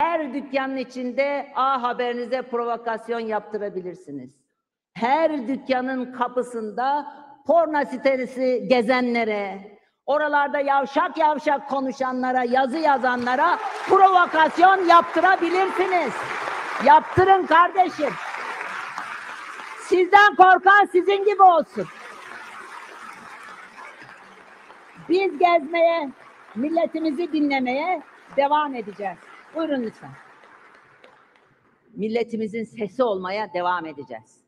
Her dükkanın içinde A Haberinize provokasyon yaptırabilirsiniz. Her dükkanın kapısında porno sitesi gezenlere, oralarda yavşak yavşak konuşanlara, yazı yazanlara provokasyon yaptırabilirsiniz. Yaptırın kardeşim. Sizden korkan sizin gibi olsun. Biz gezmeye, milletimizi dinlemeye devam edeceğiz. Buyurun lütfen. Milletimizin sesi olmaya devam edeceğiz.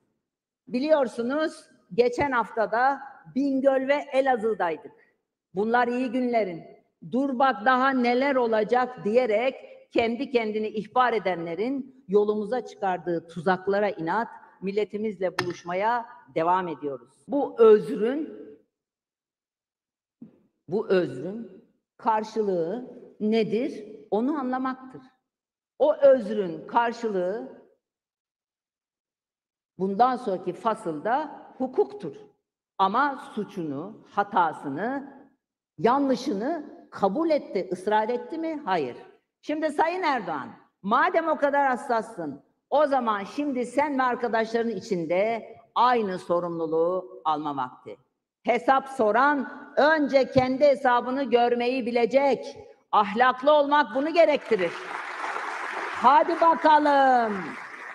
Biliyorsunuz geçen haftada Bingöl ve Elazığ'daydık. Bunlar iyi günlerin. Dur bak daha neler olacak diyerek kendi kendini ihbar edenlerin yolumuza çıkardığı tuzaklara inat milletimizle buluşmaya devam ediyoruz. Bu özrün bu özrün karşılığı nedir? Onu anlamaktır. O özrün karşılığı bundan sonraki fasılda hukuktur. Ama suçunu, hatasını, yanlışını kabul etti, ısrar etti mi? Hayır. Şimdi Sayın Erdoğan, madem o kadar hassassın, o zaman şimdi sen ve arkadaşların içinde aynı sorumluluğu alma vakti. Hesap soran önce kendi hesabını görmeyi bilecek. Ahlaklı olmak bunu gerektirir. Hadi bakalım.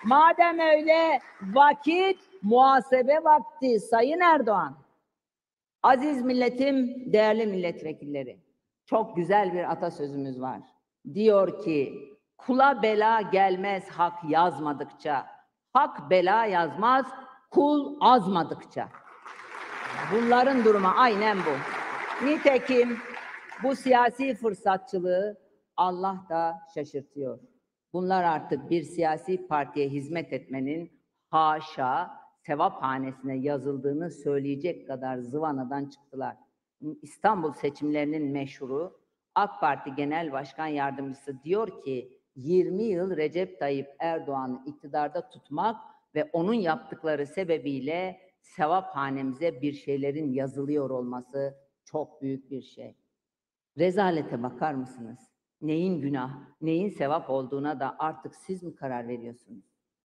Madem öyle vakit muhasebe vakti Sayın Erdoğan. Aziz milletim, değerli milletvekilleri. Çok güzel bir atasözümüz var. Diyor ki, kula bela gelmez hak yazmadıkça. Hak bela yazmaz, kul azmadıkça. Bunların durumu aynen bu. Nitekim bu siyasi fırsatçılığı Allah da şaşırtıyor. Bunlar artık bir siyasi partiye hizmet etmenin haşa sevap hanesine yazıldığını söyleyecek kadar zıvanadan çıktılar. İstanbul seçimlerinin meşhuru AK Parti Genel Başkan Yardımcısı diyor ki 20 yıl Recep Tayyip Erdoğan'ı iktidarda tutmak ve onun yaptıkları sebebiyle sevap hanemize bir şeylerin yazılıyor olması çok büyük bir şey. Rezalete bakar mısınız? Neyin günah, neyin sevap olduğuna da artık siz mi karar veriyorsunuz?